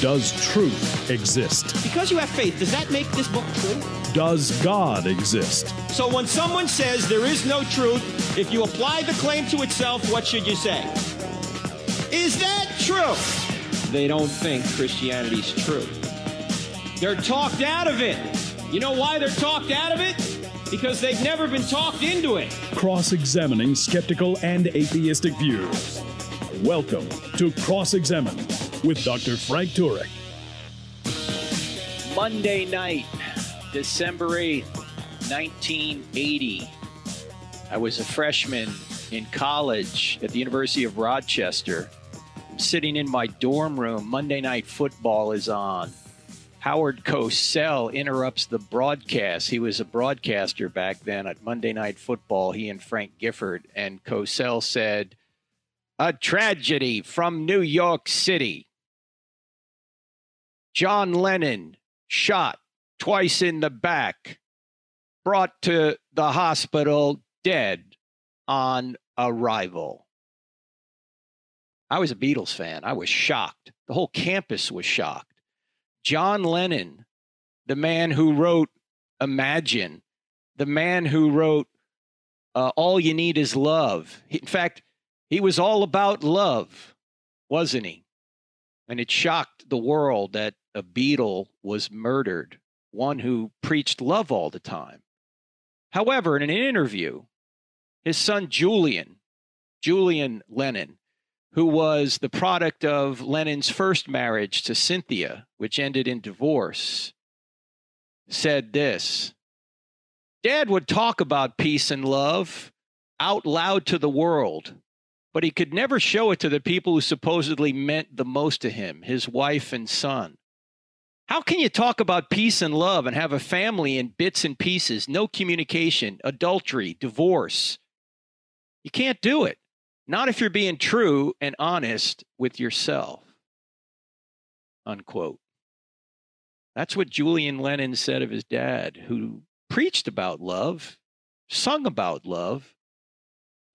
Does truth exist? Because you have faith, does that make this book true? Does God exist? So when someone says there is no truth, if you apply the claim to itself, what should you say? Is that true? They don't think Christianity's true. They're talked out of it. You know why they're talked out of it? Because they've never been talked into it. Cross examining skeptical and atheistic views. Welcome to Cross Examine with Dr. Frank Turek. Monday night, December 8th, 1980. I was a freshman in college at the University of Rochester. I'm sitting in my dorm room. Monday night football is on. Howard Cosell interrupts the broadcast. He was a broadcaster back then at Monday Night Football, he and Frank Gifford. And Cosell said, A tragedy from New York City. John Lennon shot twice in the back, brought to the hospital dead on arrival. I was a Beatles fan. I was shocked. The whole campus was shocked. John Lennon, the man who wrote Imagine, the man who wrote uh, All You Need Is Love. In fact, he was all about love, wasn't he? And it shocked the world that a Beatle was murdered, one who preached love all the time. However, in an interview, his son Julian, Julian Lennon, who was the product of Lennon's first marriage to Cynthia, which ended in divorce, said this Dad would talk about peace and love out loud to the world, but he could never show it to the people who supposedly meant the most to him, his wife and son. How can you talk about peace and love and have a family in bits and pieces, no communication, adultery, divorce? You can't do it. Not if you're being true and honest with yourself. Unquote. That's what Julian Lennon said of his dad, who preached about love, sung about love,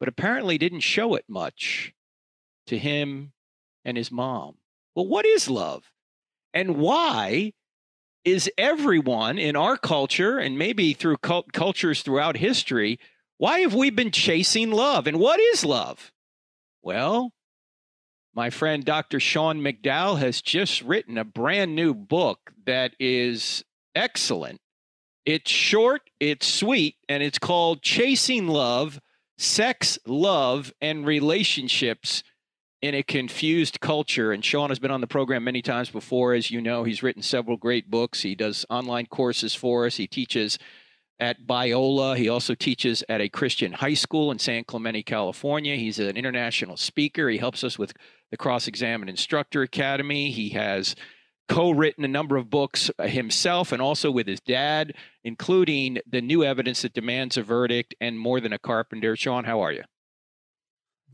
but apparently didn't show it much to him and his mom. Well, what is love? And why is everyone in our culture and maybe through cult- cultures throughout history, why have we been chasing love? And what is love? Well, my friend Dr. Sean McDowell has just written a brand new book that is excellent. It's short, it's sweet, and it's called Chasing Love Sex, Love, and Relationships in a Confused Culture. And Sean has been on the program many times before. As you know, he's written several great books. He does online courses for us, he teaches at Biola. He also teaches at a Christian high school in San Clemente, California. He's an international speaker. He helps us with the Cross Examine Instructor Academy. He has co written a number of books himself and also with his dad, including The New Evidence That Demands a Verdict and More Than a Carpenter. Sean, how are you?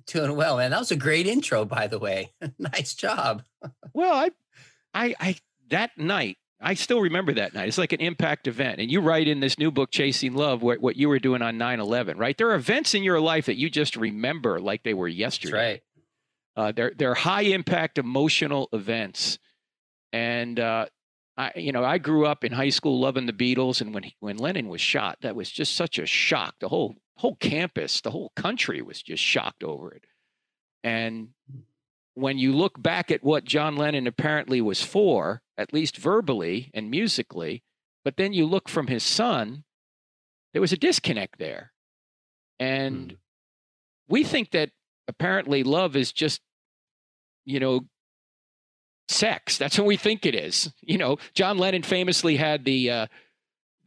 Doing well, man. That was a great intro, by the way. nice job. well, I, I, I, that night, I still remember that night. It's like an impact event. And you write in this new book, Chasing Love, what, what you were doing on 9 11, right? There are events in your life that you just remember like they were yesterday. That's right. Uh, they're, they're high impact emotional events. And, uh, I, you know, I grew up in high school loving the Beatles. And when, he, when Lennon was shot, that was just such a shock. The whole, whole campus, the whole country was just shocked over it. And when you look back at what John Lennon apparently was for, at least verbally and musically, but then you look from his son, there was a disconnect there. And mm. we think that apparently love is just, you know, sex. That's what we think it is. You know, John Lennon famously had the uh,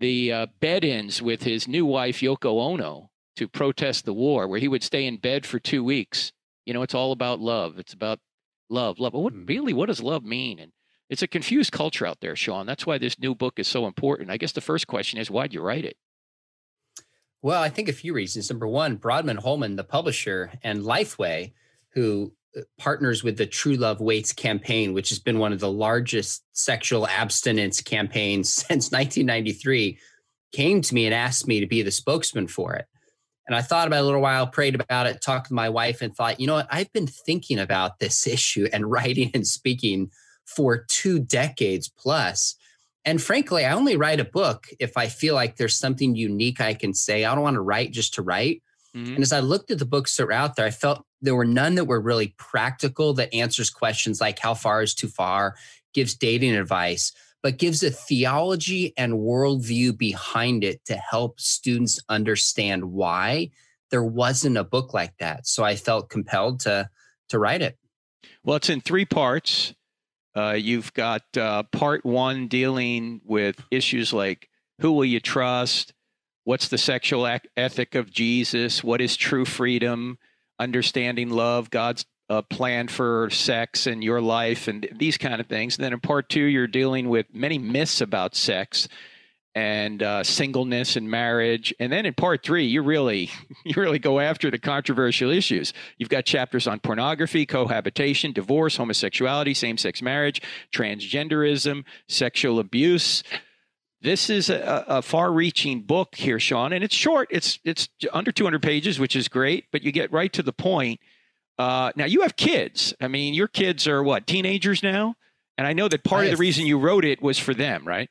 the uh, bed-ins with his new wife Yoko Ono to protest the war, where he would stay in bed for two weeks. You know, it's all about love. It's about love, love. But what mm. really, what does love mean? And it's a confused culture out there, Sean. That's why this new book is so important. I guess the first question is, why'd you write it? Well, I think a few reasons. Number one, Broadman Holman, the publisher, and Lifeway, who partners with the True Love Waits campaign, which has been one of the largest sexual abstinence campaigns since 1993, came to me and asked me to be the spokesman for it. And I thought about it a little while, prayed about it, talked to my wife, and thought, you know what? I've been thinking about this issue and writing and speaking for two decades plus. And frankly, I only write a book if I feel like there's something unique I can say. I don't want to write just to write. Mm-hmm. And as I looked at the books that were out there, I felt there were none that were really practical that answers questions like how far is too far, gives dating advice, but gives a theology and worldview behind it to help students understand why there wasn't a book like that. So I felt compelled to to write it. Well, it's in three parts. Uh, you've got uh, part one dealing with issues like who will you trust, what's the sexual ethic of Jesus, what is true freedom, understanding love, God's uh, plan for sex and your life, and these kind of things. And then in part two, you're dealing with many myths about sex and uh, singleness and marriage. And then in part three, you really you really go after the controversial issues. You've got chapters on pornography, cohabitation, divorce, homosexuality, same-sex marriage, transgenderism, sexual abuse. This is a, a far-reaching book here, Sean, and it's short. It's it's under 200 pages, which is great, but you get right to the point. Uh, now you have kids. I mean, your kids are what teenagers now, and I know that part of the reason you wrote it was for them, right?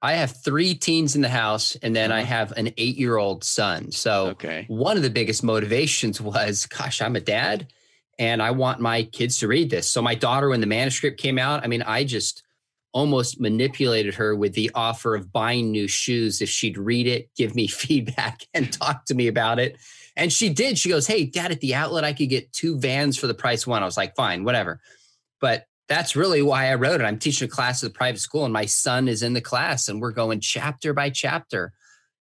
I have three teens in the house, and then I uh-huh. have an eight year old son. So, okay. one of the biggest motivations was gosh, I'm a dad and I want my kids to read this. So, my daughter, when the manuscript came out, I mean, I just almost manipulated her with the offer of buying new shoes if she'd read it, give me feedback, and talk to me about it. And she did. She goes, Hey, dad, at the outlet, I could get two vans for the price one. I was like, Fine, whatever. But that's really why I wrote it. I'm teaching a class at the private school, and my son is in the class, and we're going chapter by chapter,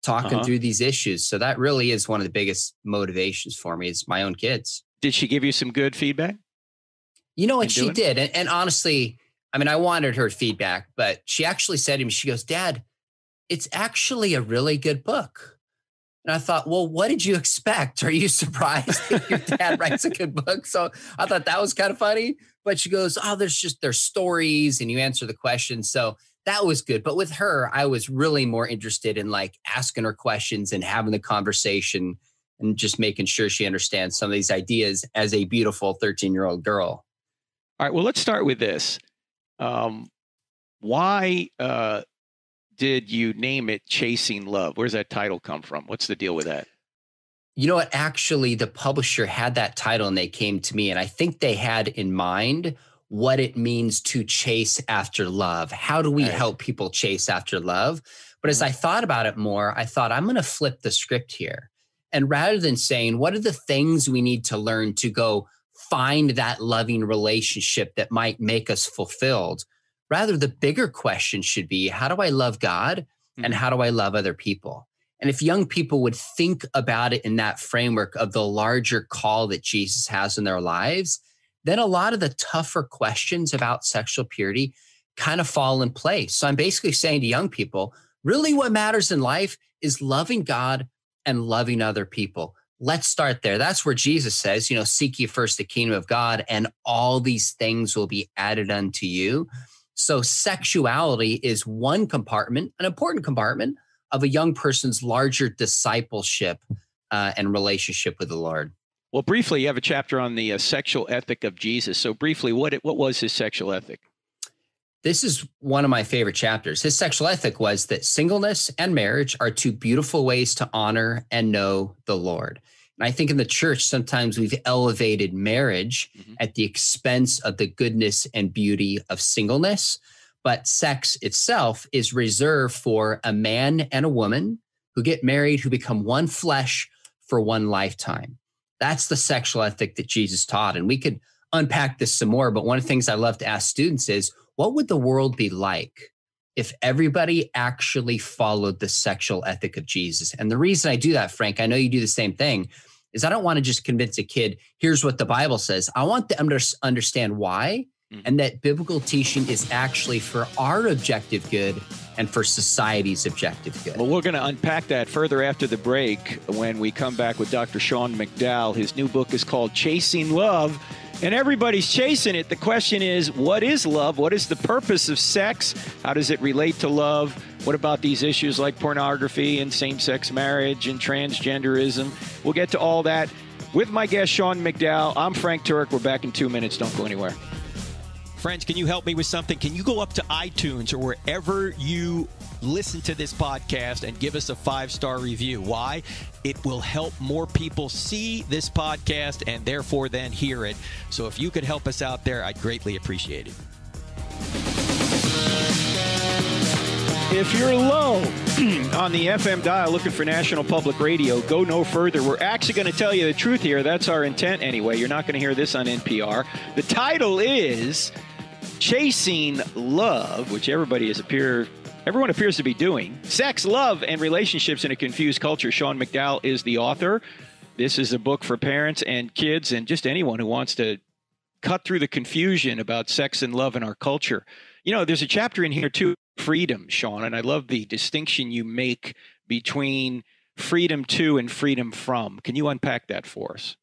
talking uh-huh. through these issues. So that really is one of the biggest motivations for me is my own kids. Did she give you some good feedback? You know what she did, and, and honestly, I mean, I wanted her feedback, but she actually said to me, she goes, "Dad, it's actually a really good book." And I thought, well, what did you expect? Are you surprised that your dad writes a good book? So I thought that was kind of funny. But she goes, oh, there's just there's stories, and you answer the questions. So that was good. But with her, I was really more interested in like asking her questions and having the conversation and just making sure she understands some of these ideas as a beautiful 13 year old girl. All right. Well, let's start with this. Um, why uh, did you name it Chasing Love? Where's that title come from? What's the deal with that? You know what? Actually, the publisher had that title and they came to me, and I think they had in mind what it means to chase after love. How do we right. help people chase after love? But as mm-hmm. I thought about it more, I thought I'm going to flip the script here. And rather than saying, what are the things we need to learn to go find that loving relationship that might make us fulfilled? Rather, the bigger question should be how do I love God and mm-hmm. how do I love other people? And if young people would think about it in that framework of the larger call that Jesus has in their lives, then a lot of the tougher questions about sexual purity kind of fall in place. So I'm basically saying to young people, really what matters in life is loving God and loving other people. Let's start there. That's where Jesus says, you know, seek ye first the kingdom of God, and all these things will be added unto you. So, sexuality is one compartment, an important compartment of a young person's larger discipleship uh, and relationship with the Lord. Well, briefly, you have a chapter on the uh, sexual ethic of Jesus. So, briefly, what what was his sexual ethic? This is one of my favorite chapters. His sexual ethic was that singleness and marriage are two beautiful ways to honor and know the Lord. And I think in the church, sometimes we've elevated marriage mm-hmm. at the expense of the goodness and beauty of singleness. But sex itself is reserved for a man and a woman who get married, who become one flesh for one lifetime. That's the sexual ethic that Jesus taught. And we could unpack this some more. But one of the things I love to ask students is what would the world be like if everybody actually followed the sexual ethic of Jesus? And the reason I do that, Frank, I know you do the same thing, is I don't want to just convince a kid, here's what the Bible says. I want them to understand why mm-hmm. and that biblical teaching is actually for our objective good and for society's objective good. Well, we're going to unpack that further after the break when we come back with Dr. Sean McDowell. His new book is called Chasing Love. And everybody's chasing it. The question is, what is love? What is the purpose of sex? How does it relate to love? What about these issues like pornography and same sex marriage and transgenderism? We'll get to all that with my guest, Sean McDowell. I'm Frank Turek. We're back in two minutes. Don't go anywhere. Friends, can you help me with something? Can you go up to iTunes or wherever you listen to this podcast and give us a five star review? Why? It will help more people see this podcast and therefore then hear it. So if you could help us out there, I'd greatly appreciate it. If you're low on the FM dial looking for National Public Radio, go no further. We're actually going to tell you the truth here. That's our intent anyway. You're not going to hear this on NPR. The title is Chasing Love, which everybody is appear everyone appears to be doing. Sex, love, and relationships in a confused culture. Sean McDowell is the author. This is a book for parents and kids and just anyone who wants to cut through the confusion about sex and love in our culture. You know, there's a chapter in here too freedom, Sean. And I love the distinction you make between freedom to and freedom from. Can you unpack that for us?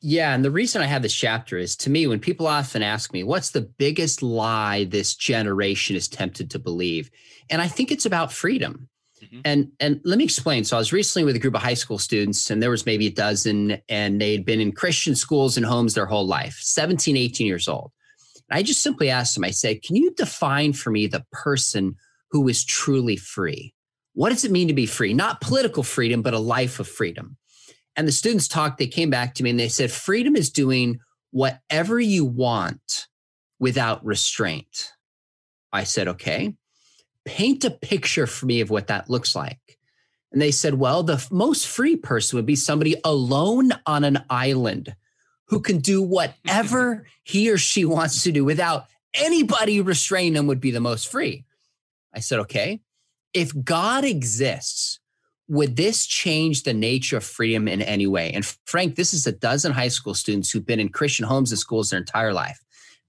Yeah. And the reason I have this chapter is to me, when people often ask me, what's the biggest lie this generation is tempted to believe? And I think it's about freedom. Mm-hmm. And and let me explain. So I was recently with a group of high school students, and there was maybe a dozen, and they'd been in Christian schools and homes their whole life, 17, 18 years old. And I just simply asked them, I said, Can you define for me the person who is truly free? What does it mean to be free? Not political freedom, but a life of freedom. And the students talked, they came back to me and they said, Freedom is doing whatever you want without restraint. I said, Okay, paint a picture for me of what that looks like. And they said, Well, the most free person would be somebody alone on an island who can do whatever he or she wants to do without anybody restraining them would be the most free. I said, okay, if God exists, would this change the nature of freedom in any way? And Frank, this is a dozen high school students who've been in Christian homes and schools their entire life.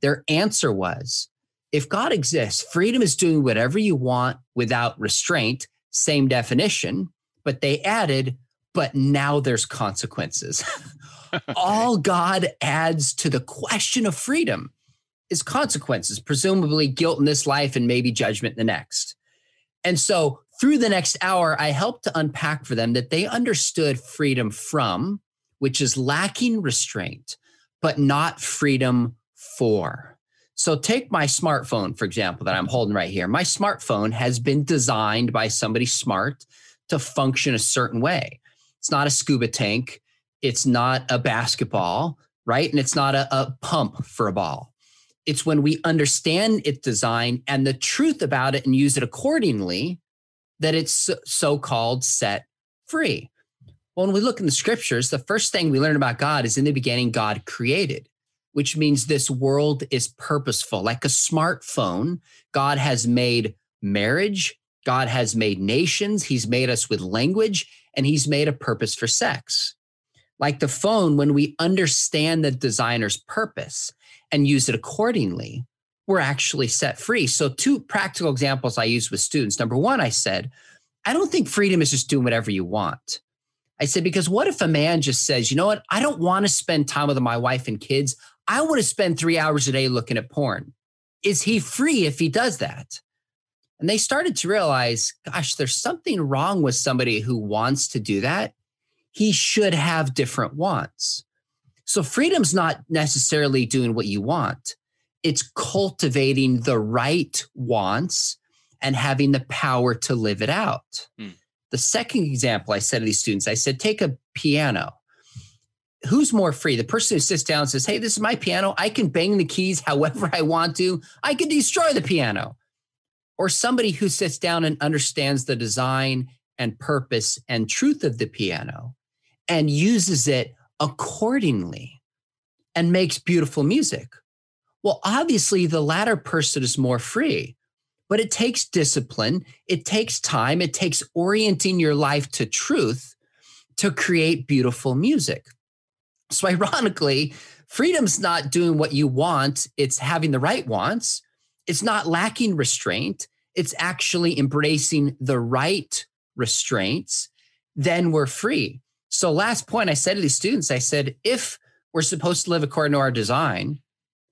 Their answer was if God exists, freedom is doing whatever you want without restraint, same definition, but they added, but now there's consequences. all God adds to the question of freedom is consequences, presumably guilt in this life and maybe judgment in the next. And so through the next hour, I helped to unpack for them that they understood freedom from, which is lacking restraint, but not freedom for. So take my smartphone, for example, that I'm holding right here. My smartphone has been designed by somebody smart to function a certain way. It's not a scuba tank it's not a basketball, right? And it's not a, a pump for a ball. It's when we understand its design and the truth about it and use it accordingly that it's so called set free. Well, when we look in the scriptures, the first thing we learn about God is in the beginning, God created, which means this world is purposeful. Like a smartphone, God has made marriage, God has made nations, He's made us with language, and He's made a purpose for sex like the phone, when we understand the designer's purpose and use it accordingly, we're actually set free. So, two practical examples I use with students. Number one, I said, I don't think freedom is just doing whatever you want. I said, because what if a man just says, you know what? I don't want to spend time with my wife and kids. I want to spend three hours a day looking at porn. Is he free if he does that? And they started to realize, gosh, there's something wrong with somebody who wants to do that he should have different wants. So freedom's not necessarily doing what you want. It's cultivating the right wants and having the power to live it out. Hmm. The second example I said to these students, I said, take a piano. Who's more free? The person who sits down and says, Hey, this is my piano. I can bang the keys however I want to. I can destroy the piano. Or somebody who sits down and understands the design and purpose and truth of the piano and uses it accordingly and makes beautiful music. Well, obviously, the latter person is more free, but it takes discipline, it takes time, it takes orienting your life to truth to create beautiful music. So, ironically, freedom's not doing what you want, it's having the right wants. It's not lacking restraint, it's actually embracing the right restraints. Then we're free. So, last point I said to these students, I said, if we're supposed to live according to our design,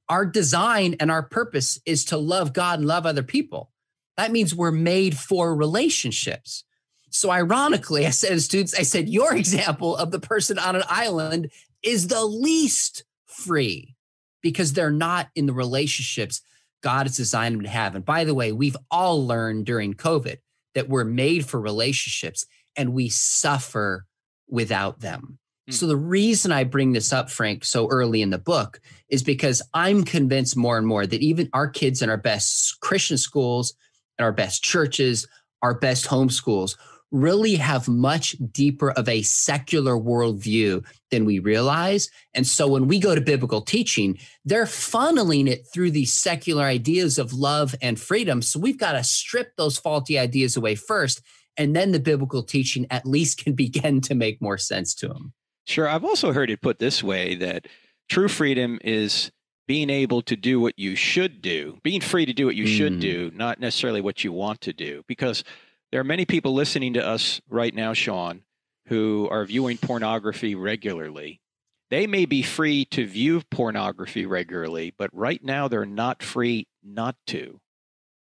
our design and our purpose is to love God and love other people. That means we're made for relationships. So, ironically, I said to students, I said, your example of the person on an island is the least free because they're not in the relationships God has designed them to have. And by the way, we've all learned during COVID that we're made for relationships and we suffer without them. Mm. So the reason I bring this up, Frank, so early in the book is because I'm convinced more and more that even our kids in our best Christian schools and our best churches, our best homeschools really have much deeper of a secular worldview than we realize. And so when we go to biblical teaching, they're funneling it through these secular ideas of love and freedom. So we've got to strip those faulty ideas away first. And then the biblical teaching at least can begin to make more sense to them. Sure. I've also heard it put this way that true freedom is being able to do what you should do, being free to do what you mm. should do, not necessarily what you want to do. Because there are many people listening to us right now, Sean, who are viewing pornography regularly. They may be free to view pornography regularly, but right now they're not free not to.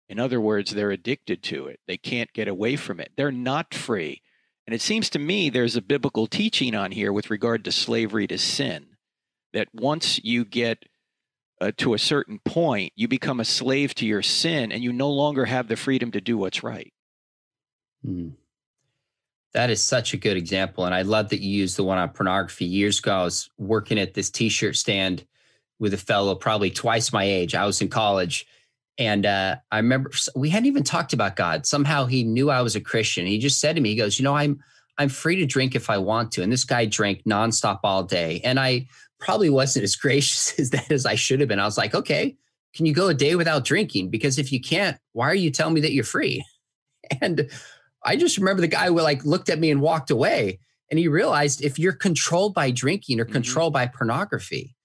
In other words, they're addicted to it. They can't get away from it. They're not free. And it seems to me there's a biblical teaching on here with regard to slavery to sin that once you get uh, to a certain point, you become a slave to your sin and you no longer have the freedom to do what's right. Hmm. That is such a good example. And I love that you used the one on pornography. Years ago, I was working at this t shirt stand with a fellow probably twice my age. I was in college. And uh, I remember we hadn't even talked about God. Somehow he knew I was a Christian. He just said to me, he goes, You know, I'm I'm free to drink if I want to. And this guy drank nonstop all day. And I probably wasn't as gracious as that as I should have been. I was like, okay, can you go a day without drinking? Because if you can't, why are you telling me that you're free? And I just remember the guy like looked at me and walked away. And he realized if you're controlled by drinking or mm-hmm. controlled by pornography,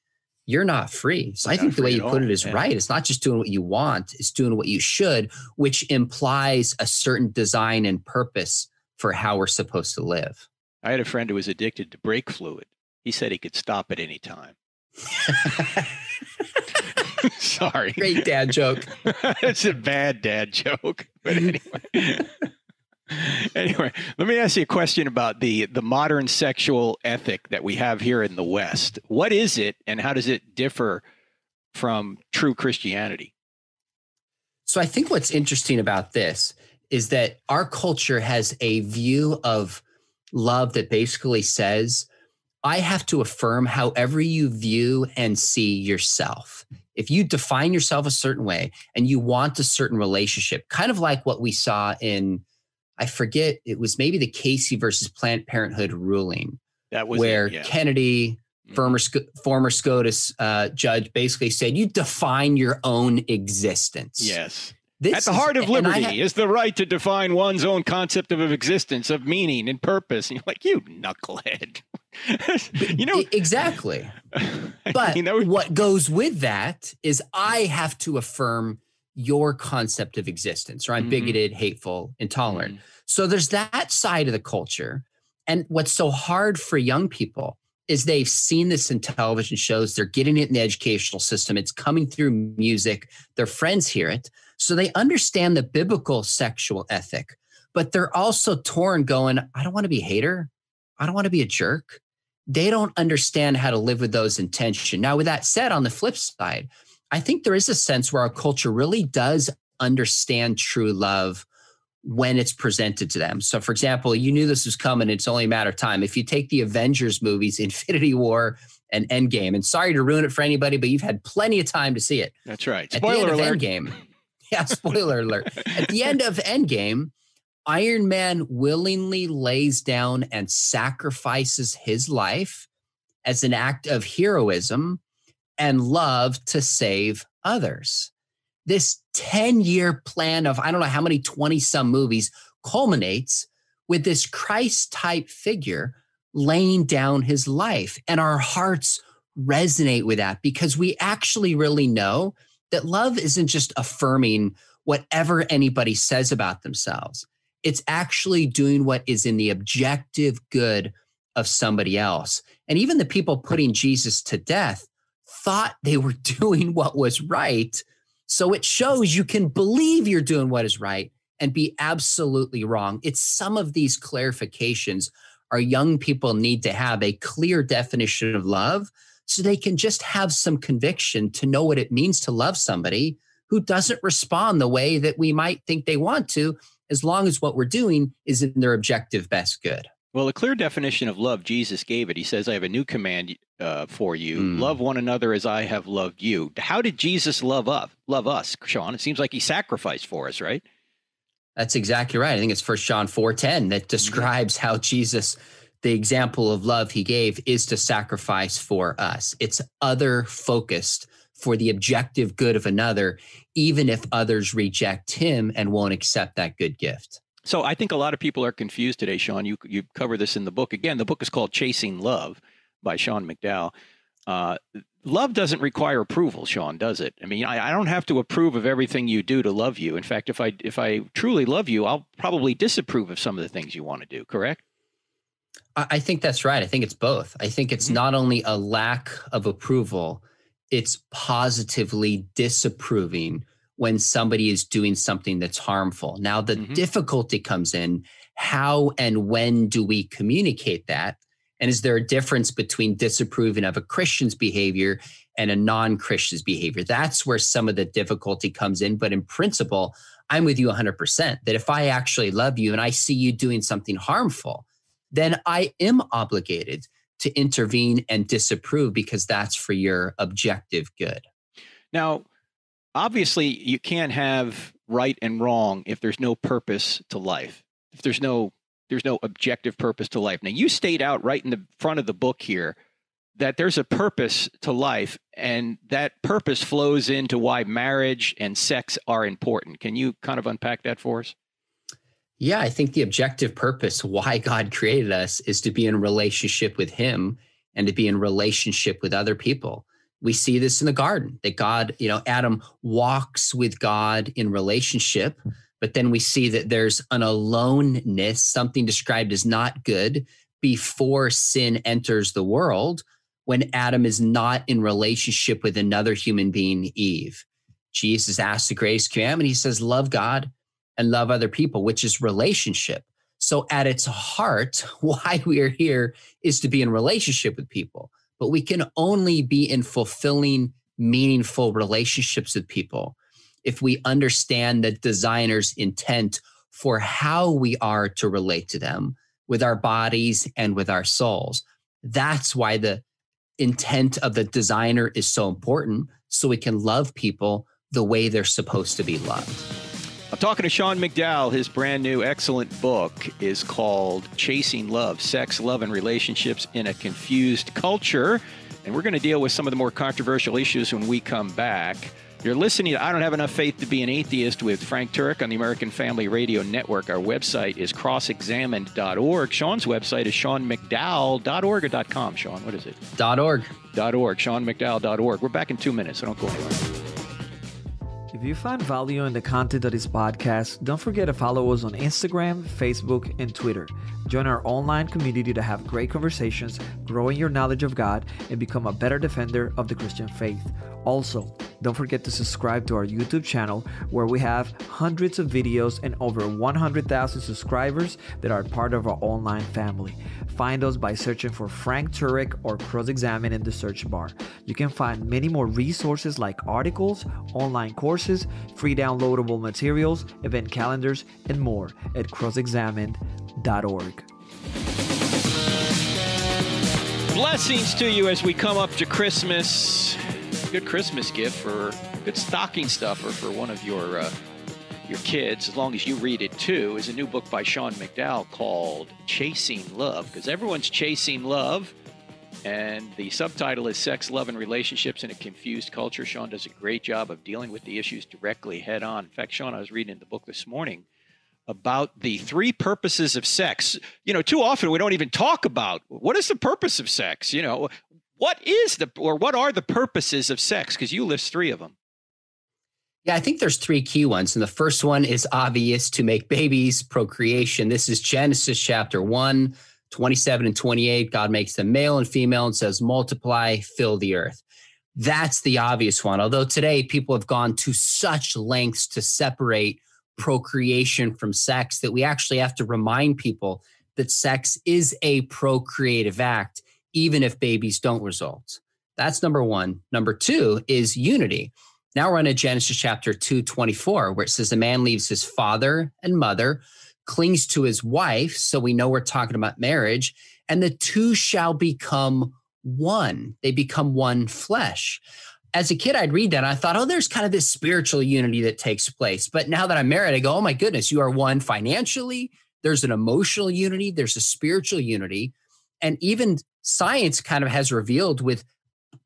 you're not free. So I think the way you put it is yeah. right. It's not just doing what you want, it's doing what you should, which implies a certain design and purpose for how we're supposed to live. I had a friend who was addicted to brake fluid. He said he could stop at any time. Sorry. Great dad joke. it's a bad dad joke. But anyway. anyway, let me ask you a question about the the modern sexual ethic that we have here in the West. What is it, and how does it differ from true Christianity? So, I think what's interesting about this is that our culture has a view of love that basically says, I have to affirm however you view and see yourself. If you define yourself a certain way and you want a certain relationship, kind of like what we saw in I forget it was maybe the Casey versus Planned Parenthood ruling. That was where it, yeah. Kennedy, mm-hmm. former former SCOTUS uh, judge, basically said you define your own existence. Yes. This At the heart is, of liberty ha- is the right to define one's own concept of existence, of meaning and purpose. And you're like, you knucklehead. you know exactly. But you know, what goes with that is I have to affirm your concept of existence, or I'm mm-hmm. bigoted, hateful, intolerant. Mm-hmm. So there's that side of the culture. And what's so hard for young people is they've seen this in television shows, they're getting it in the educational system, it's coming through music, their friends hear it. So they understand the biblical sexual ethic, but they're also torn going, I don't want to be a hater. I don't want to be a jerk. They don't understand how to live with those intentions. Now, with that said, on the flip side, I think there is a sense where our culture really does understand true love when it's presented to them. So, for example, you knew this was coming. It's only a matter of time. If you take the Avengers movies, Infinity War and Endgame, and sorry to ruin it for anybody, but you've had plenty of time to see it. That's right. Spoiler At the end alert. Of Endgame. Yeah, spoiler alert. At the end of Endgame, Iron Man willingly lays down and sacrifices his life as an act of heroism and love to save others. This 10 year plan of I don't know how many 20 some movies culminates with this Christ type figure laying down his life. And our hearts resonate with that because we actually really know that love isn't just affirming whatever anybody says about themselves, it's actually doing what is in the objective good of somebody else. And even the people putting Jesus to death thought they were doing what was right so it shows you can believe you're doing what is right and be absolutely wrong. It's some of these clarifications our young people need to have a clear definition of love so they can just have some conviction to know what it means to love somebody who doesn't respond the way that we might think they want to, as long as what we're doing is in their objective best good. Well, a clear definition of love, Jesus gave it. He says, I have a new command uh, for you mm. love one another as I have loved you. How did Jesus love up, love us, Sean? It seems like he sacrificed for us, right? That's exactly right. I think it's First John 4:10 that mm-hmm. describes how Jesus the example of love he gave is to sacrifice for us. It's other focused for the objective good of another, even if others reject him and won't accept that good gift. So I think a lot of people are confused today, Sean. You you cover this in the book. Again, the book is called Chasing Love by Sean McDowell. Uh, love doesn't require approval, Sean, does it? I mean, I, I, don't have to approve of everything you do to love you. In fact, if I if I truly love you, I'll probably disapprove of some of the things you want to do. Correct? I think that's right. I think it's both. I think it's mm-hmm. not only a lack of approval, it's positively disapproving when somebody is doing something that's harmful. Now, the mm-hmm. difficulty comes in how and when do we communicate that? And is there a difference between disapproving of a Christian's behavior and a non Christian's behavior? That's where some of the difficulty comes in. But in principle, I'm with you 100% that if I actually love you and I see you doing something harmful, then I am obligated to intervene and disapprove because that's for your objective good. Now, obviously, you can't have right and wrong if there's no purpose to life. If there's no there's no objective purpose to life. Now, you state out right in the front of the book here that there's a purpose to life, and that purpose flows into why marriage and sex are important. Can you kind of unpack that for us? Yeah, I think the objective purpose why God created us is to be in relationship with Him and to be in relationship with other people. We see this in the garden that God, you know, Adam walks with God in relationship, hmm. but then we see that there's an aloneness, something described as not good before sin enters the world when Adam is not in relationship with another human being, Eve. Jesus asks the greatest commandment. He says, Love God and love other people, which is relationship. So, at its heart, why we are here is to be in relationship with people. But we can only be in fulfilling, meaningful relationships with people if we understand the designer's intent for how we are to relate to them with our bodies and with our souls. That's why the intent of the designer is so important, so we can love people the way they're supposed to be loved. I'm talking to Sean McDowell. His brand new excellent book is called Chasing Love Sex, Love, and Relationships in a Confused Culture. And we're going to deal with some of the more controversial issues when we come back. You're listening to I Don't Have Enough Faith to Be an Atheist with Frank Turek on the American Family Radio Network. Our website is crossexamined.org. Sean's website is seanmcdowell.org or .com. Sean, what is it? .org. .org. seanmcdowell.org. We're back in two minutes, so don't go anywhere. If you find value in the content of this podcast, don't forget to follow us on Instagram, Facebook, and Twitter. Join our online community to have great conversations, grow in your knowledge of God, and become a better defender of the Christian faith. Also, don't forget to subscribe to our YouTube channel where we have hundreds of videos and over 100,000 subscribers that are part of our online family. Find us by searching for Frank Turek or Cross Examine in the search bar. You can find many more resources like articles, online courses, free downloadable materials, event calendars, and more at crossexamined.org. Blessings to you as we come up to Christmas good Christmas gift for good stocking stuffer for one of your uh, your kids, as long as you read it too, is a new book by Sean McDowell called Chasing Love, because everyone's chasing love. And the subtitle is Sex, Love, and Relationships in a Confused Culture. Sean does a great job of dealing with the issues directly head on. In fact, Sean, I was reading in the book this morning about the three purposes of sex. You know, too often we don't even talk about what is the purpose of sex? You know, what is the or what are the purposes of sex? Because you list three of them. Yeah, I think there's three key ones. And the first one is obvious to make babies, procreation. This is Genesis chapter 1, 27 and 28. God makes them male and female and says, multiply, fill the earth. That's the obvious one. Although today people have gone to such lengths to separate procreation from sex that we actually have to remind people that sex is a procreative act even if babies don't result. That's number one. Number two is unity. Now we're in Genesis chapter 2, 24, where it says, A man leaves his father and mother, clings to his wife. So we know we're talking about marriage, and the two shall become one. They become one flesh. As a kid, I'd read that and I thought, oh, there's kind of this spiritual unity that takes place. But now that I'm married, I go, oh my goodness, you are one financially. There's an emotional unity, there's a spiritual unity. And even science kind of has revealed with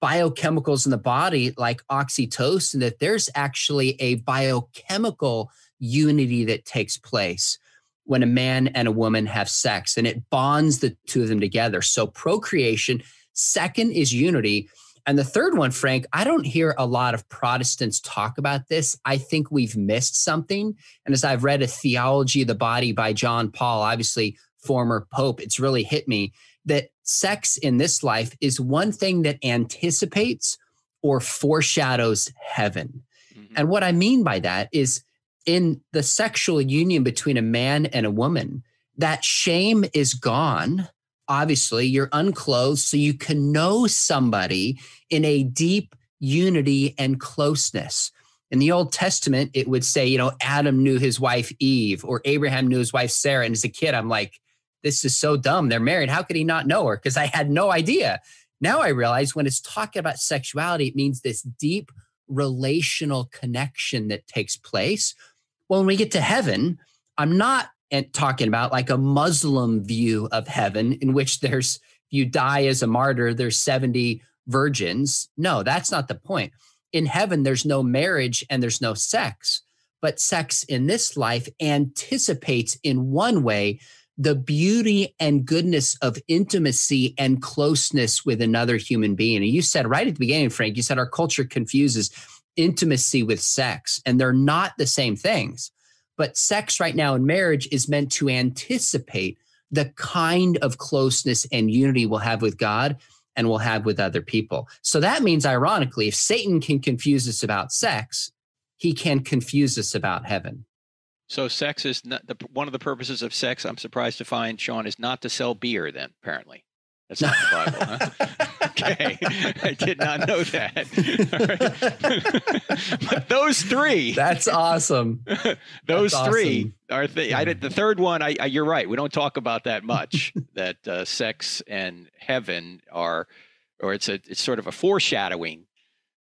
biochemicals in the body like oxytocin that there's actually a biochemical unity that takes place when a man and a woman have sex and it bonds the two of them together. So procreation, second is unity. And the third one, Frank, I don't hear a lot of Protestants talk about this. I think we've missed something. And as I've read a theology of the body by John Paul, obviously former pope, it's really hit me that sex in this life is one thing that anticipates or foreshadows heaven. Mm-hmm. And what I mean by that is in the sexual union between a man and a woman, that shame is gone. Obviously, you're unclothed, so you can know somebody in a deep unity and closeness. In the Old Testament, it would say, you know, Adam knew his wife Eve or Abraham knew his wife Sarah. And as a kid, I'm like, this is so dumb. They're married. How could he not know her? Because I had no idea. Now I realize when it's talking about sexuality, it means this deep relational connection that takes place. Well, when we get to heaven, I'm not talking about like a Muslim view of heaven in which there's, you die as a martyr, there's 70 virgins. No, that's not the point. In heaven, there's no marriage and there's no sex, but sex in this life anticipates in one way the beauty and goodness of intimacy and closeness with another human being. And you said right at the beginning, Frank, you said our culture confuses intimacy with sex, and they're not the same things. But sex right now in marriage is meant to anticipate the kind of closeness and unity we'll have with God and we'll have with other people. So that means, ironically, if Satan can confuse us about sex, he can confuse us about heaven. So sex is not the one of the purposes of sex. I'm surprised to find Sean is not to sell beer. Then apparently, that's not the Bible. Huh? okay, I did not know that. but those three. That's awesome. those that's three awesome. are the. I did the third one. I, I, you're right. We don't talk about that much. that uh, sex and heaven are, or it's a it's sort of a foreshadowing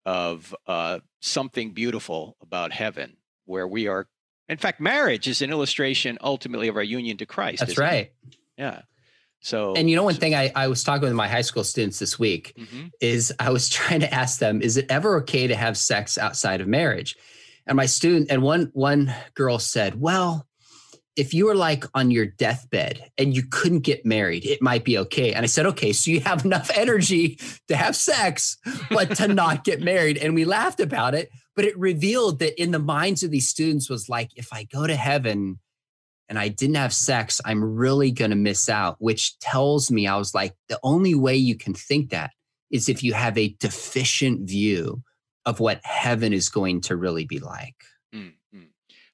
of uh, something beautiful about heaven, where we are in fact, marriage is an illustration ultimately of our union to Christ. That's right. It? Yeah. So, and you know, one thing I, I was talking with my high school students this week mm-hmm. is I was trying to ask them, is it ever okay to have sex outside of marriage? And my student, and one one girl said, well, if you were like on your deathbed and you couldn't get married, it might be okay. And I said, okay, so you have enough energy to have sex, but to not get married. And we laughed about it but it revealed that in the minds of these students was like if i go to heaven and i didn't have sex i'm really going to miss out which tells me i was like the only way you can think that is if you have a deficient view of what heaven is going to really be like. Mm-hmm.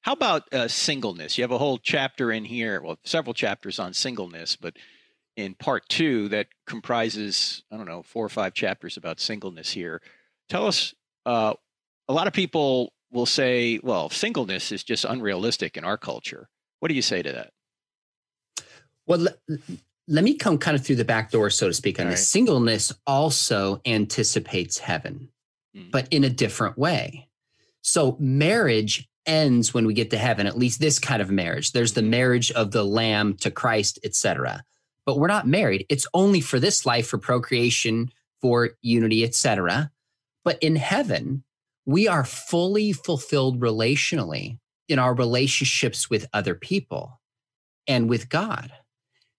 how about uh, singleness? You have a whole chapter in here well several chapters on singleness but in part two that comprises i don't know four or five chapters about singleness here. Tell us uh, a lot of people will say, well, singleness is just unrealistic in our culture. What do you say to that? Well, let, me come kind of through the back door, so to speak, on this. Right. Singleness also anticipates heaven, mm. but in a different way. So marriage ends when we get to heaven, at least this kind of marriage. There's the marriage of the lamb to Christ, etc. But we're not married. It's only for this life, for procreation, for unity, etc. But in heaven, we are fully fulfilled relationally in our relationships with other people and with God.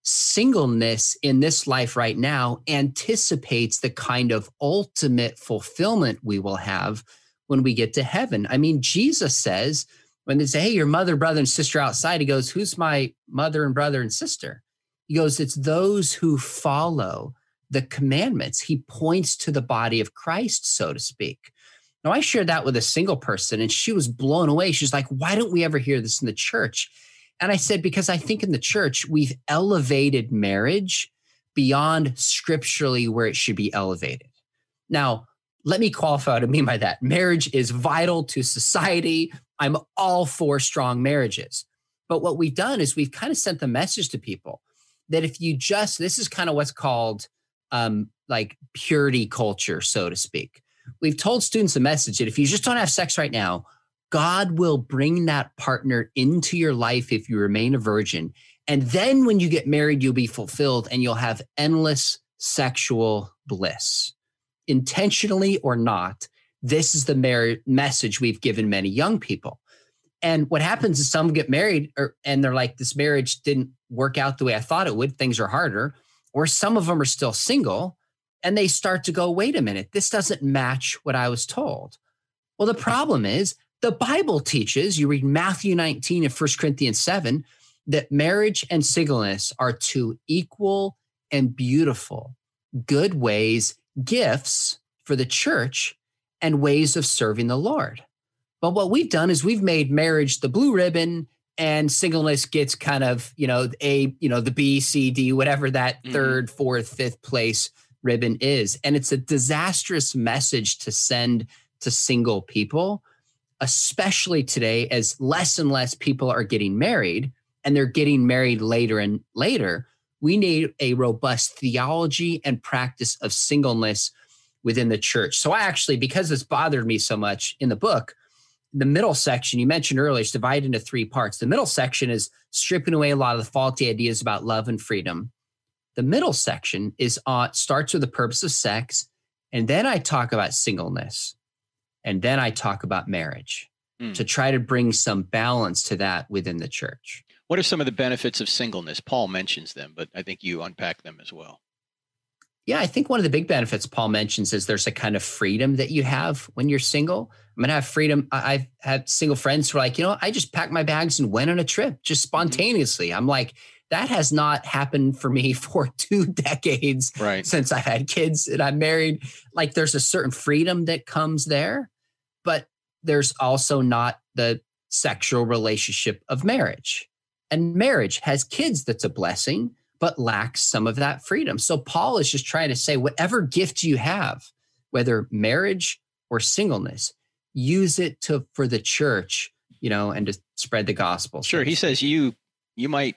Singleness in this life right now anticipates the kind of ultimate fulfillment we will have when we get to heaven. I mean, Jesus says, when they say, Hey, your mother, brother, and sister outside, he goes, Who's my mother and brother and sister? He goes, It's those who follow the commandments. He points to the body of Christ, so to speak. Now, I shared that with a single person and she was blown away. She's like, why don't we ever hear this in the church? And I said, because I think in the church, we've elevated marriage beyond scripturally where it should be elevated. Now, let me qualify what I mean by that. Marriage is vital to society. I'm all for strong marriages. But what we've done is we've kind of sent the message to people that if you just, this is kind of what's called um, like purity culture, so to speak. We've told students a message that if you just don't have sex right now, God will bring that partner into your life if you remain a virgin. And then when you get married, you'll be fulfilled and you'll have endless sexual bliss. Intentionally or not, this is the mar- message we've given many young people. And what happens is some get married or, and they're like, this marriage didn't work out the way I thought it would. Things are harder. Or some of them are still single and they start to go, wait a minute, this doesn't match what I was told. Well, the problem is the Bible teaches, you read Matthew 19 and 1 Corinthians 7, that marriage and singleness are two equal and beautiful, good ways, gifts for the church and ways of serving the Lord. But what we've done is we've made marriage the blue ribbon and singleness gets kind of, you know, a, you know, the B, C, D, whatever that mm-hmm. third, fourth, fifth place ribbon is. And it's a disastrous message to send to single people, especially today as less and less people are getting married and they're getting married later and later. We need a robust theology and practice of singleness within the church. So I actually, because it's bothered me so much in the book, the middle section you mentioned earlier is divided into three parts. The middle section is stripping away a lot of the faulty ideas about love and freedom. The middle section is uh, starts with the purpose of sex, and then I talk about singleness, and then I talk about marriage mm. to try to bring some balance to that within the church. What are some of the benefits of singleness? Paul mentions them, but I think you unpack them as well. Yeah, I think one of the big benefits Paul mentions is there's a kind of freedom that you have when you're single. I'm gonna have freedom. I've had single friends who are like, you know, I just packed my bags and went on a trip just mm-hmm. spontaneously. I'm like, that has not happened for me for two decades right. since I've had kids and I'm married. Like there's a certain freedom that comes there, but there's also not the sexual relationship of marriage. And marriage has kids that's a blessing, but lacks some of that freedom. So Paul is just trying to say whatever gift you have, whether marriage or singleness, use it to for the church, you know, and to spread the gospel. Sure. He says you you might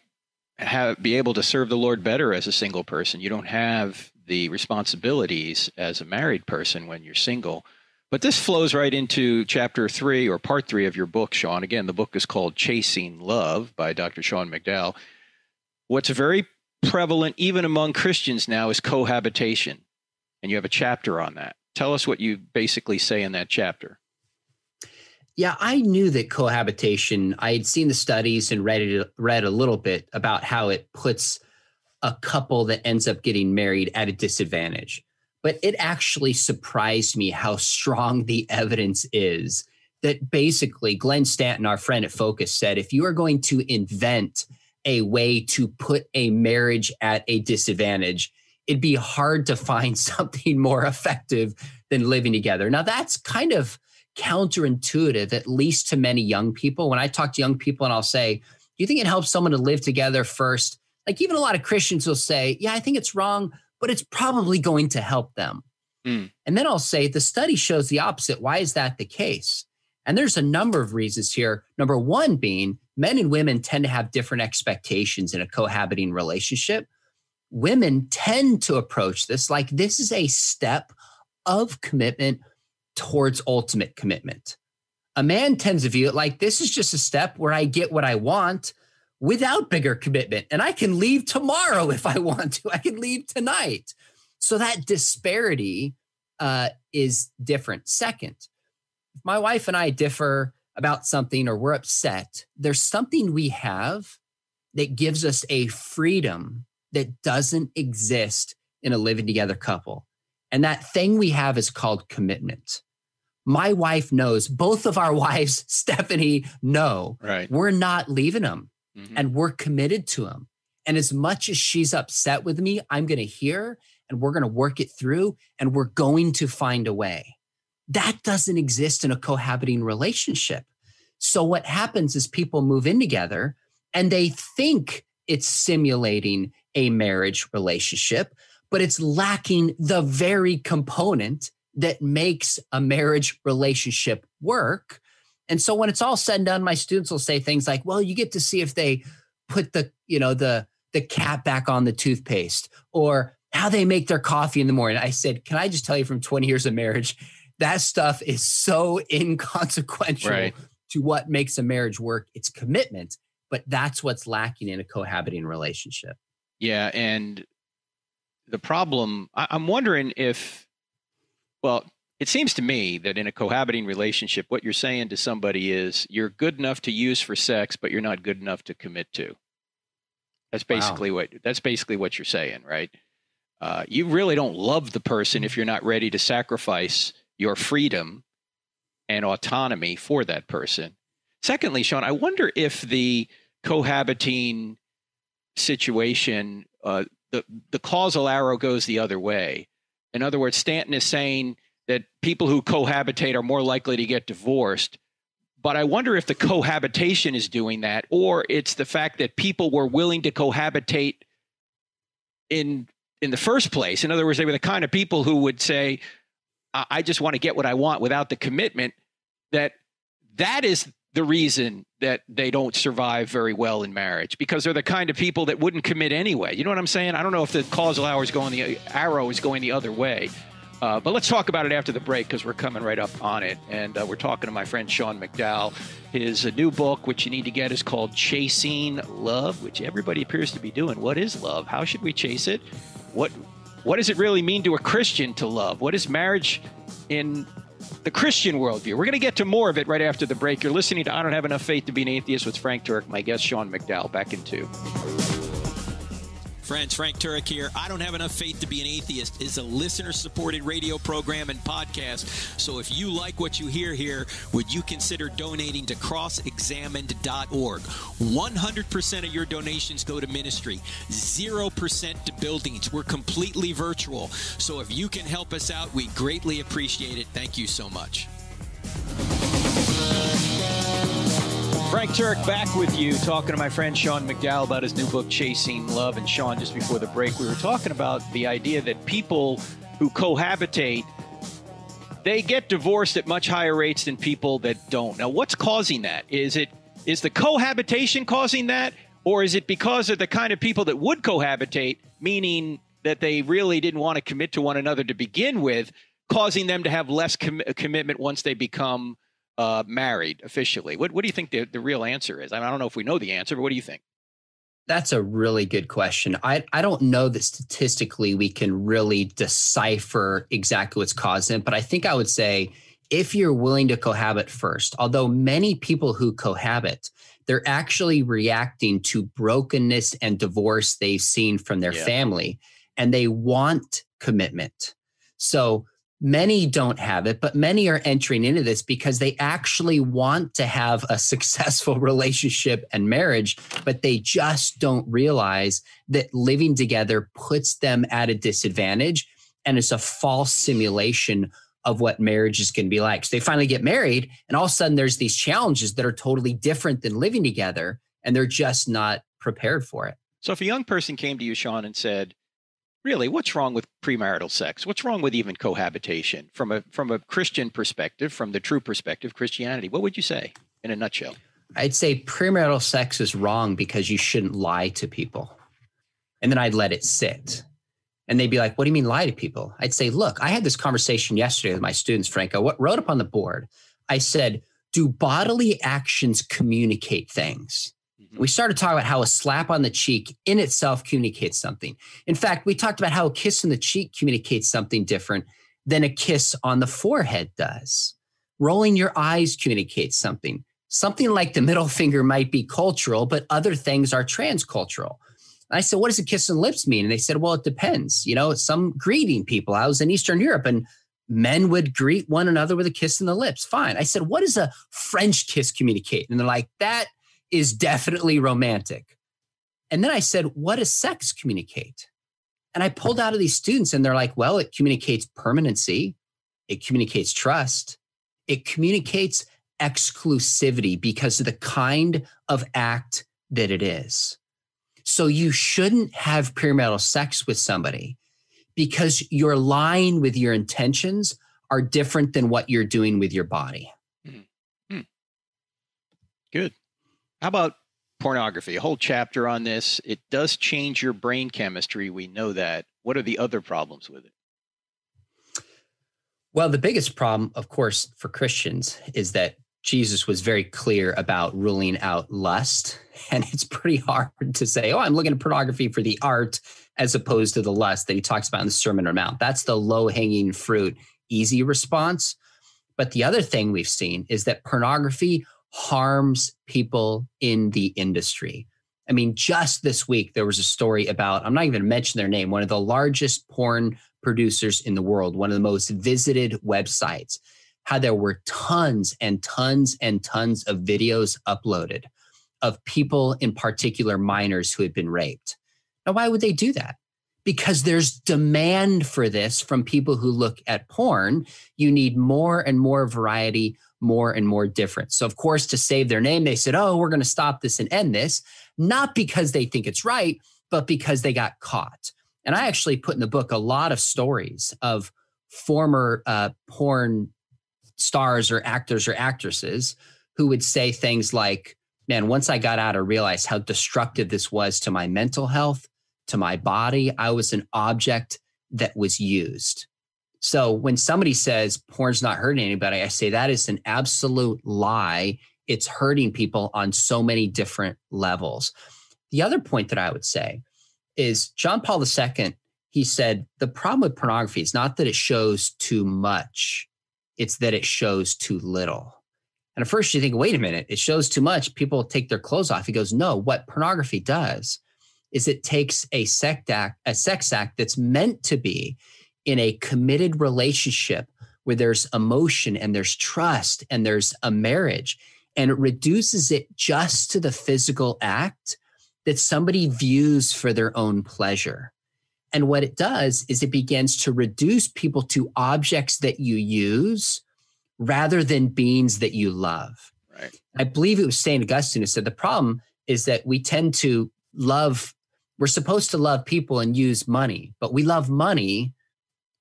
have be able to serve the Lord better as a single person. You don't have the responsibilities as a married person when you're single. But this flows right into chapter three or part three of your book, Sean. Again, the book is called Chasing Love by Dr. Sean McDowell. What's very prevalent even among Christians now is cohabitation. And you have a chapter on that. Tell us what you basically say in that chapter. Yeah, I knew that cohabitation, I had seen the studies and read it, read a little bit about how it puts a couple that ends up getting married at a disadvantage. But it actually surprised me how strong the evidence is that basically Glenn Stanton, our friend at Focus, said if you are going to invent a way to put a marriage at a disadvantage, it'd be hard to find something more effective than living together. Now, that's kind of counterintuitive, at least to many young people. When I talk to young people and I'll say, Do you think it helps someone to live together first? Like, even a lot of Christians will say, Yeah, I think it's wrong, but it's probably going to help them. Mm. And then I'll say, The study shows the opposite. Why is that the case? And there's a number of reasons here. Number one being men and women tend to have different expectations in a cohabiting relationship. Women tend to approach this like this is a step of commitment towards ultimate commitment. A man tends to view it like this is just a step where I get what I want without bigger commitment. And I can leave tomorrow if I want to, I can leave tonight. So that disparity uh, is different. Second, if my wife and I differ about something or we're upset, there's something we have that gives us a freedom that doesn't exist in a living together couple. And that thing we have is called commitment. My wife knows, both of our wives, Stephanie, know right. we're not leaving him mm-hmm. and we're committed to him. And as much as she's upset with me, I'm going to hear and we're going to work it through and we're going to find a way. That doesn't exist in a cohabiting relationship. So what happens is people move in together and they think it's simulating a marriage relationship, but it's lacking the very component that makes a marriage relationship work. And so when it's all said and done, my students will say things like, well, you get to see if they put the, you know, the the cap back on the toothpaste or how they make their coffee in the morning. I said, can I just tell you from 20 years of marriage, that stuff is so inconsequential right. to what makes a marriage work. It's commitment, but that's what's lacking in a cohabiting relationship. Yeah. And the problem, I'm wondering if, well, it seems to me that in a cohabiting relationship, what you're saying to somebody is you're good enough to use for sex, but you're not good enough to commit to. That's basically wow. what that's basically what you're saying, right? Uh, you really don't love the person if you're not ready to sacrifice your freedom and autonomy for that person. Secondly, Sean, I wonder if the cohabiting situation, uh, the the causal arrow goes the other way. In other words, Stanton is saying that people who cohabitate are more likely to get divorced. But I wonder if the cohabitation is doing that, or it's the fact that people were willing to cohabitate in in the first place. In other words, they were the kind of people who would say, I just want to get what I want without the commitment, that that is the reason that they don't survive very well in marriage because they're the kind of people that wouldn't commit anyway. You know what I'm saying? I don't know if the causal hour is going the arrow is going the other way. Uh, but let's talk about it after the break because we're coming right up on it. And uh, we're talking to my friend Sean McDowell. His uh, new book, which you need to get, is called Chasing Love, which everybody appears to be doing. What is love? How should we chase it? What What does it really mean to a Christian to love? What is marriage in the Christian worldview? We're going to get to more of it right after the break. You're listening to I Don't Have Enough Faith to Be an Atheist with Frank Turek, my guest Sean McDowell. Back in two. Friends, Frank Turek here. I Don't Have Enough Faith to Be an Atheist is a listener supported radio program and podcast. So if you like what you hear here, would you consider donating to crossexamined.org? 100% of your donations go to ministry, 0% to buildings. We're completely virtual. So if you can help us out, we greatly appreciate it. Thank you so much. Frank Turek back with you, talking to my friend Sean McDowell about his new book, Chasing Love. And Sean, just before the break, we were talking about the idea that people who cohabitate they get divorced at much higher rates than people that don't. Now, what's causing that? Is it is the cohabitation causing that, or is it because of the kind of people that would cohabitate, meaning that they really didn't want to commit to one another to begin with, causing them to have less com- commitment once they become uh, married officially? What, what do you think the, the real answer is? I, mean, I don't know if we know the answer, but what do you think? That's a really good question. I, I don't know that statistically we can really decipher exactly what's causing it, but I think I would say if you're willing to cohabit first, although many people who cohabit, they're actually reacting to brokenness and divorce they've seen from their yeah. family and they want commitment. So many don't have it, but many are entering into this because they actually want to have a successful relationship and marriage, but they just don't realize that living together puts them at a disadvantage and it's a false simulation of what marriage is going to be like. So they finally get married, and all of a sudden there's these challenges that are totally different than living together, and they're just not prepared for it. So if a young person came to you, Sean, and said, really what's wrong with premarital sex? What's wrong with even cohabitation? From a from a christian perspective from the true perspective christianity what would you say in a nutshell? I'd say premarital sex is wrong because you shouldn't lie to people. And then i'd let it sit. And they'd be like what do you mean lie to people? I'd say look i had this conversation yesterday with my students franco. What wrote up on the board. I said do bodily actions communicate things we started talking about how a slap on the cheek in itself communicates something. In fact, we talked about how a kiss on the cheek communicates something different than a kiss on the forehead does. Rolling your eyes communicates something. Something like the middle finger might be cultural, but other things are transcultural. I said, What does a kiss on the lips mean? And they said, Well, it depends. You know, some greeting people. I was in Eastern Europe and men would greet one another with a kiss on the lips. Fine. I said, What does a French kiss communicate? And they're like, That is definitely romantic. And then I said, What does sex communicate? And I pulled out of these students, and they're like, Well, it communicates permanency, it communicates trust, it communicates exclusivity because of the kind of act that it is. So you shouldn't have premarital sex with somebody because your line with your intentions are different than what you're doing with your body. Mm-hmm. Hmm. Good. How about pornography? A whole chapter on this. It does change your brain chemistry. We know that. What are the other problems with it? Well, the biggest problem, of course, for Christians is that Jesus was very clear about ruling out lust. And it's pretty hard to say, oh, I'm looking at pornography for the art as opposed to the lust that he talks about in the Sermon on the Mount. That's the low hanging fruit, easy response. But the other thing we've seen is that pornography harms people in the industry. I mean, just this week, there was a story about, I'm not even going to mention their name, one of the largest porn producers in the world, one of the most visited websites, how there were tons and tons and tons of videos uploaded of people, in particular minors, who had been raped. Now, why would they do that? Because there's demand for this from people who look at porn. You need more and more variety, more and more different. So, of course, to save their name, they said, oh, we're going to stop this and end this, not because they think it's right, but because they got caught. And I actually put in the book a lot of stories of former uh, porn stars or actors or actresses who would say things like, man, once I got out, I realized how destructive this was to my mental health, to my body. I was an object that was used. So when somebody says porn's not hurting anybody, I say that is an absolute lie. It's hurting people on so many different levels. The other point that I would say is John Paul II, he said, the problem with pornography is not that it shows too much, it's that it shows too little. And at first you think, wait a minute, it shows too much. People take their clothes off. He goes, no, what pornography does is it takes a sex act, a sex act that's meant to be in a committed relationship where there's emotion and there's trust and there's a marriage and it reduces it just to the physical act that somebody views for their own pleasure. And what it does is it begins to reduce people to objects that you use rather than beings that you love. Right. I believe it was St. Augustine who said the problem is that we tend to love, we're supposed to love people and use money, but we love money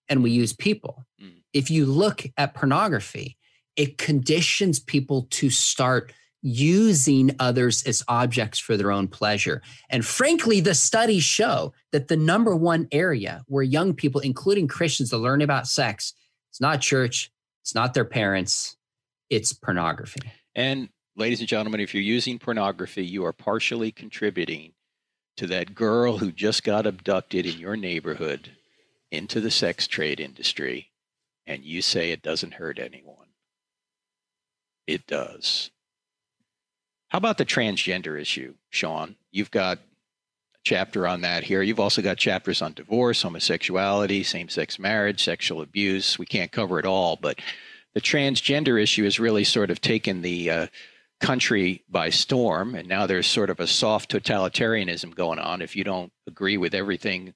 and we use people. Mm. If you look at pornography, it conditions people to start using others as objects for their own pleasure. And frankly, the studies show that the number one area where young people, including Christians, to learn about sex, it's not church, it's not their parents, it's pornography. And ladies and gentlemen, if you're using pornography, you are partially contributing to that girl who just got abducted in your neighborhood into the sex trade industry, and you say it doesn't hurt anyone. It does. How about the transgender issue, Sean? You've got a chapter on that here. You've also got chapters on divorce, homosexuality, same sex marriage, sexual abuse. We can't cover it all, but the transgender issue has really sort of taken the uh, country by storm. And now there's sort of a soft totalitarianism going on. If you don't agree with everything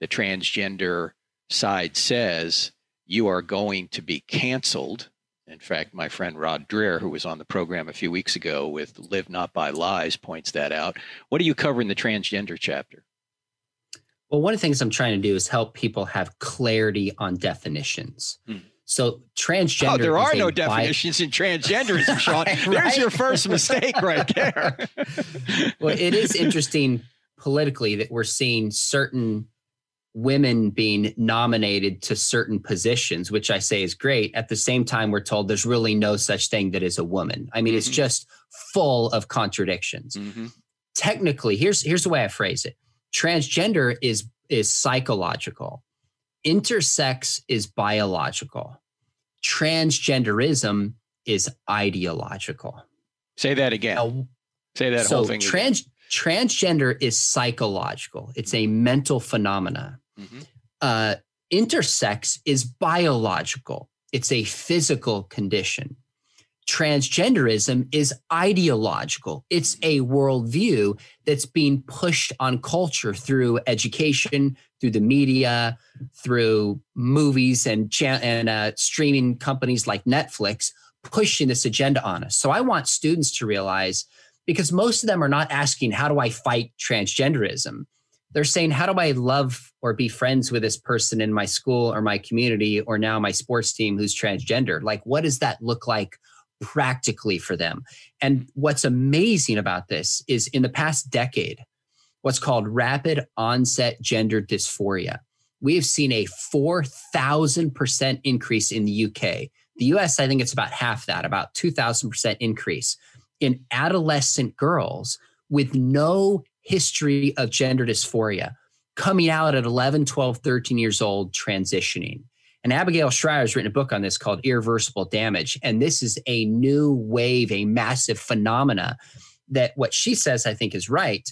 the transgender side says, you are going to be canceled. In fact, my friend Rod Dreher, who was on the program a few weeks ago with Live Not by Lies, points that out. What do you cover in the transgender chapter? Well, one of the things I'm trying to do is help people have clarity on definitions. Hmm. So transgender. Oh, there are no definitions in transgenderism, Sean. right? There's your first mistake right there. well, it is interesting politically that we're seeing certain women being nominated to certain positions, which I say is great. At the same time, we're told there's really no such thing that is a woman. I mean, mm-hmm. it's just full of contradictions. Mm-hmm. Technically, here's here's the way I phrase it: transgender is is psychological, intersex is biological, transgenderism is ideological. Say that again. Now, Say that so whole thing. Trans, transgender is psychological. It's a mental phenomena. Mm-hmm. Uh, intersex is biological, it's a physical condition. Transgenderism is ideological. It's a worldview that's being pushed on culture through education, through the media, through movies and, and uh, streaming companies like Netflix, pushing this agenda on us. So I want students to realize because most of them are not asking, how do I fight transgenderism? They're saying, how do I love or be friends with this person in my school or my community or now my sports team who's transgender? Like, what does that look like practically for them? And what's amazing about this is in the past decade, what's called rapid onset gender dysphoria. We have seen a 4,000% increase in the UK. The US, I think it's about half that, about 2,000% increase in adolescent girls with no history of gender dysphoria coming out at 11, 12, 13 years old, transitioning. And Abigail Shrier has written a book on this called Irreversible Damage. And this is a new wave, a massive phenomena that what she says, I think, is right.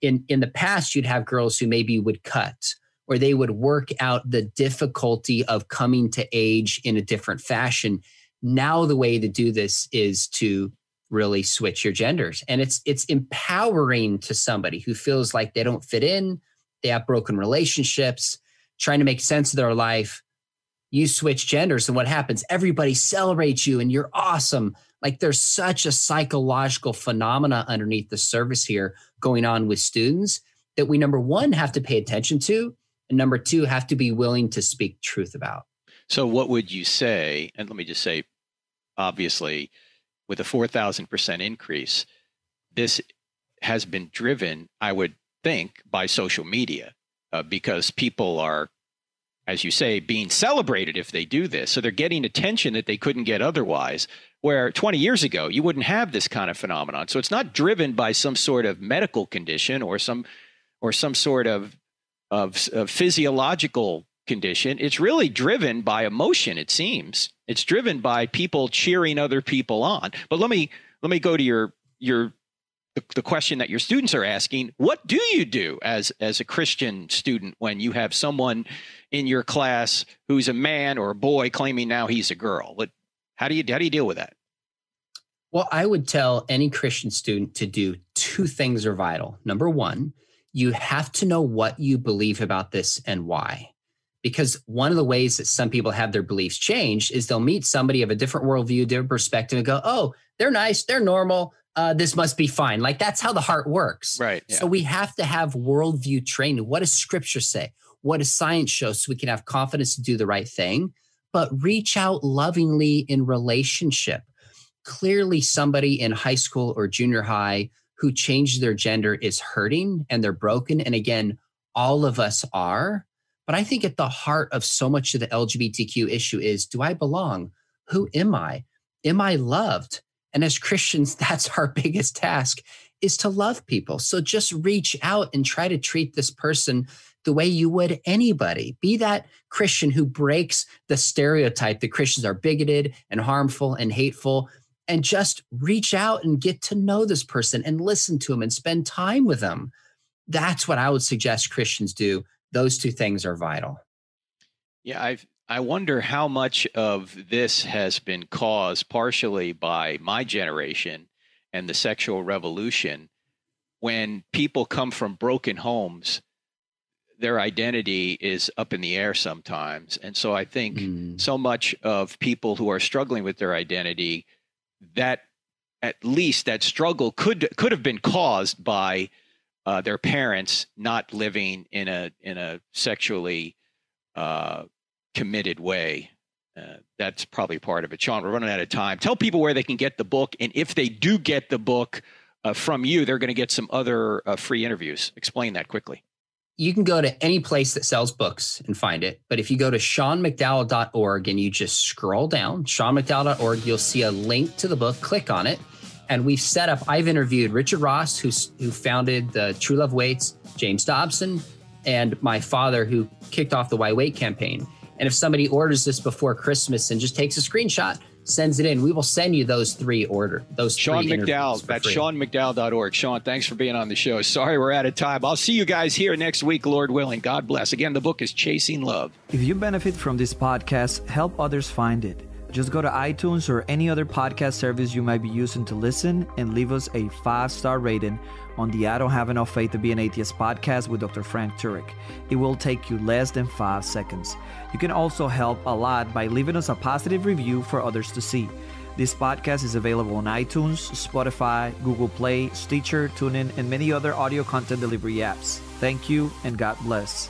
In, in the past, you'd have girls who maybe would cut or they would work out the difficulty of coming to age in a different fashion. Now, the way to do this is to really switch your genders. And it's it's empowering to somebody who feels like they don't fit in they have broken relationships trying to make sense of their life. You switch genders and what happens? Everybody celebrates you and you're awesome. Like there's such a psychological phenomena underneath the surface here going on with students that we number one have to pay attention to and number two have to be willing to speak truth about. So what would you say and let me just say obviously with a 4,000% increase, this has been driven, I would think, by social media uh, because people are, as you say, being celebrated if they do this. So they're getting attention that they couldn't get otherwise. Where 20 years ago, you wouldn't have this kind of phenomenon. So it's not driven by some sort of medical condition or some or some sort of of, of physiological condition. It's really driven by emotion, it seems. It's driven by people cheering other people on. But let me let me go to your your the, the question that your students are asking. What do you do as as a Christian student when you have someone in your class who's a man or a boy claiming now he's a girl? What how do you how do you deal with that? Well, I would tell any Christian student to do two things are vital. Number one, you have to know what you believe about this and why because one of the ways that some people have their beliefs changed is they'll meet somebody of a different worldview, different perspective, and go, "Oh, they're nice, they're normal. Uh, this must be fine." Like that's how the heart works. Right. Yeah. So we have to have worldview training. What does Scripture say? What does science show? So we can have confidence to do the right thing, but reach out lovingly in relationship. Clearly, somebody in high school or junior high who changed their gender is hurting and they're broken. And again, all of us are but I think at the heart of so much of the LGBTQ issue is do I belong? Who am I? Am I loved? And as Christians, that's our biggest task is to love people. So just reach out and try to treat this person the way you would anybody. Be that Christian who breaks the stereotype that Christians are bigoted and harmful and hateful and just reach out and get to know this person and listen to them and spend time with them. That's what I would suggest Christians do those two things are vital. Yeah, I I wonder how much of this has been caused partially by my generation and the sexual revolution when people come from broken homes their identity is up in the air sometimes and so i think mm. so much of people who are struggling with their identity that at least that struggle could could have been caused by uh, their parents not living in a in a sexually uh, committed way. Uh, that's probably part of it. Sean, we're running out of time. Tell people where they can get the book, and if they do get the book uh, from you, they're going to get some other uh, free interviews. Explain that quickly. You can go to any place that sells books and find it. But if you go to seanmcdowell.org and you just scroll down, seanmcdowell.org, you'll see a link to the book. Click on it and we've set up. I've interviewed Richard Ross, who's who founded the True Love Waits, James Dobson, and my father, who kicked off the Why Wait campaign. And if somebody orders this before Christmas and just takes a screenshot, sends it in, we will send you those three order those. Sean McDowell. That's SeanMcDowell.org. Sean, thanks for being on the show. Sorry we're out of time. I'll see you guys here next week, Lord willing. God bless. Again, the book is Chasing Love. If you benefit from this podcast, help others find it. Just go to iTunes or any other podcast service you might be using to listen and leave us a five star rating on the I Don't Have Enough Faith to Be an Atheist podcast with Dr. Frank Turek. It will take you less than five seconds. You can also help a lot by leaving us a positive review for others to see. This podcast is available on iTunes, Spotify, Google Play, Stitcher, TuneIn, and many other audio content delivery apps. Thank you and God bless.